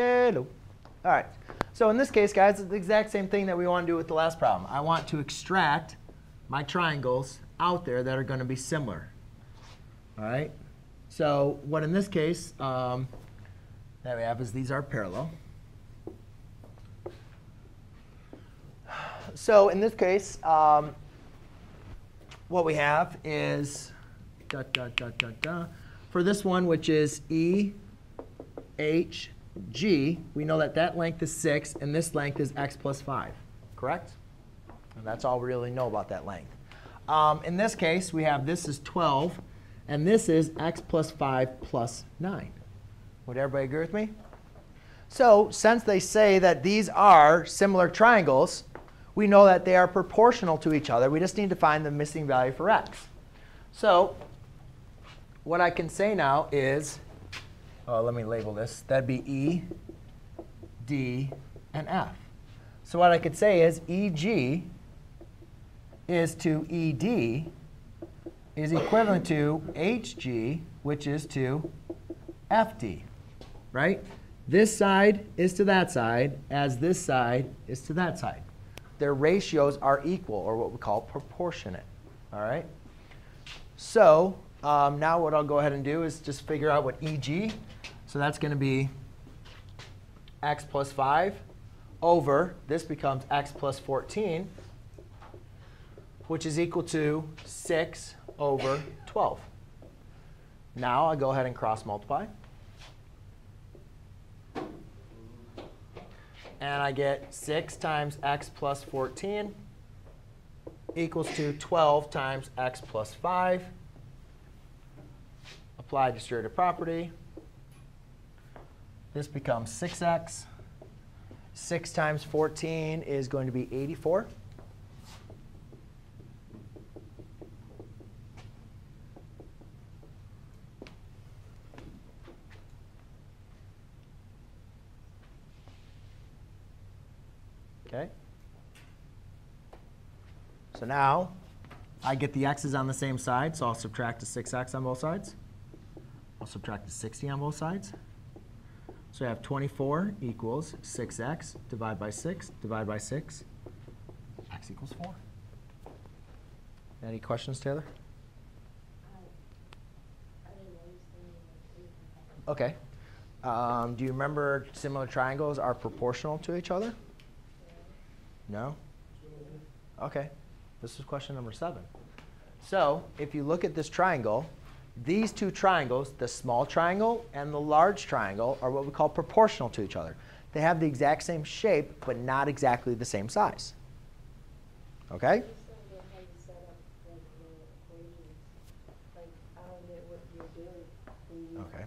Hello. All right. So in this case, guys, it's the exact same thing that we want to do with the last problem. I want to extract my triangles out there that are going to be similar. All right. So what in this case um, that we have is these are parallel. So in this case, um, what we have is. For this one, which is E, H, G, we know that that length is 6, and this length is x plus 5, correct? And that's all we really know about that length. Um, in this case, we have this is 12, and this is x plus 5 plus 9. Would everybody agree with me? So since they say that these are similar triangles, we know that they are proportional to each other. We just need to find the missing value for x. So what I can say now is, oh, let me label this. That'd be E, D, and F. So what I could say is EG is to ED is equivalent to HG, which is to FD, right? This side is to that side, as this side is to that side. Their ratios are equal, or what we call proportionate. All right? So um, now what I'll go ahead and do is just figure out what EG. So that's going to be x plus 5 over, this becomes x plus 14, which is equal to 6 over 12. Now I go ahead and cross multiply. And I get 6 times x plus 14 equals to 12 times x plus 5. Apply distributive property. This becomes 6x. 6 times 14 is going to be 84. Okay. So now I get the x's on the same side, so I'll subtract the 6x on both sides. I'll subtract the 60 on both sides. So I have 24 equals 6x, divide by 6, divide by 6, x equals 4. Any questions, Taylor? Okay. Um, do you remember similar triangles are proportional to each other? No? Okay. This is question number seven. So if you look at this triangle, these two triangles, the small triangle and the large triangle, are what we call proportional to each other. They have the exact same shape, but not exactly the same size. Okay? Like, I don't get what you're doing when you Okay.